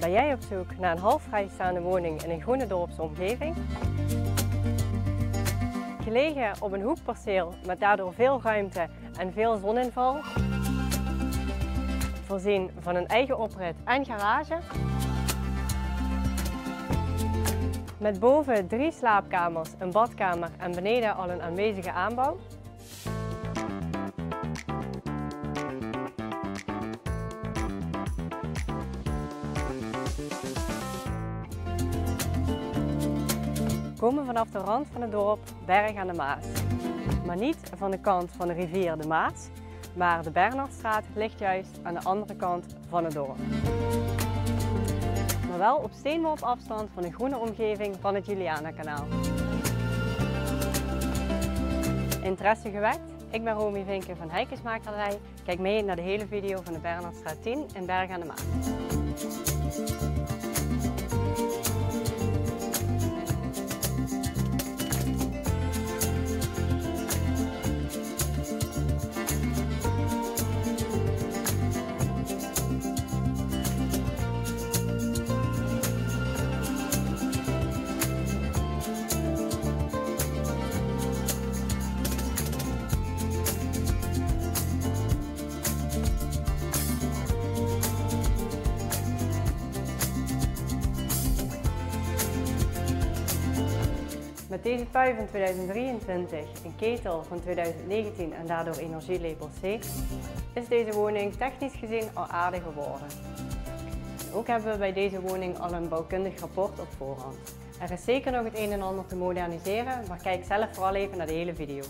Ben jij op zoek naar een half vrijstaande woning in een groene dorpsomgeving? Gelegen op een hoekperceel met daardoor veel ruimte en veel zoninval. Voorzien van een eigen oprit en garage. Met boven drie slaapkamers, een badkamer en beneden al een aanwezige aanbouw. Komen vanaf de rand van het dorp Berg aan de Maas. Maar niet van de kant van de rivier de Maas, maar de Bernhardstraat ligt juist aan de andere kant van het dorp. Maar wel op steenworp afstand van de groene omgeving van het Julianakanaal. Interesse gewekt? Ik ben Romy Vinken van Heikensmakerij. Kijk mee naar de hele video van de Bernhardstraat 10 in Berg aan de Maas. Met deze pui van 2023, een ketel van 2019 en daardoor energielabel C, is deze woning technisch gezien al aardig geworden. Ook hebben we bij deze woning al een bouwkundig rapport op voorhand. Er is zeker nog het een en ander te moderniseren, maar kijk zelf vooral even naar de hele video.